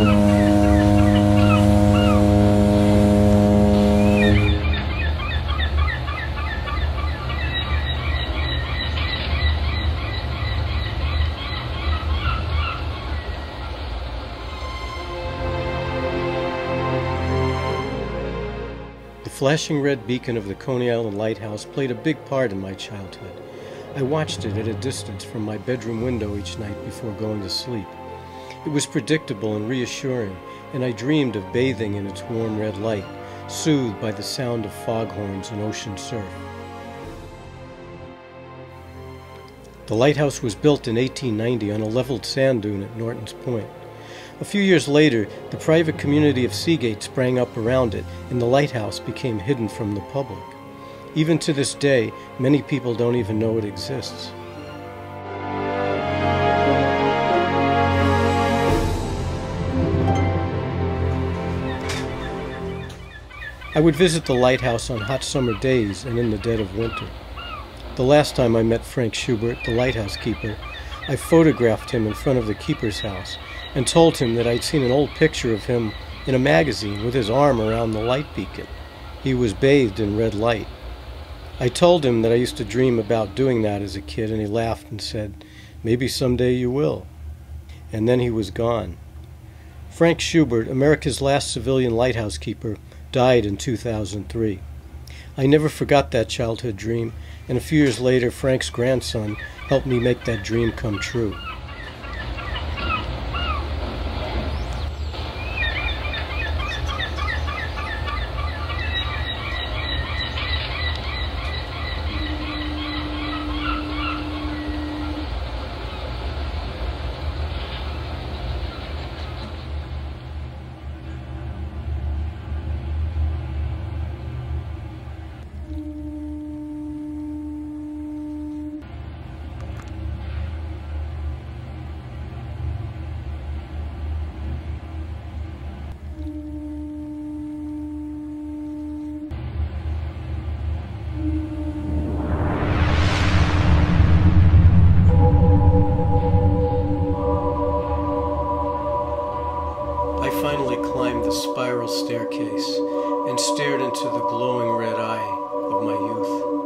The flashing red beacon of the Coney Island Lighthouse played a big part in my childhood. I watched it at a distance from my bedroom window each night before going to sleep. It was predictable and reassuring, and I dreamed of bathing in its warm red light, soothed by the sound of foghorns and ocean surf. The lighthouse was built in 1890 on a leveled sand dune at Norton's Point. A few years later, the private community of Sea Gate sprang up around it, and the lighthouse became hidden from the public. Even to this day, many people don't even know it exists. I would visit the lighthouse on hot summer days and in the dead of winter. The last time I met Frank Schubert, the lighthouse keeper, I photographed him in front of the keeper's house and told him that I'd seen an old picture of him in a magazine with his arm around the light beacon. He was bathed in red light. I told him that I used to dream about doing that as a kid, and he laughed and said, Maybe someday you will. And then he was gone. Frank Schubert, America's last civilian lighthouse keeper, died in 2003. I never forgot that childhood dream, and a few years later, Frank's grandson helped me make that dream come true. Climbed the spiral staircase and stared into the glowing red eye of my youth.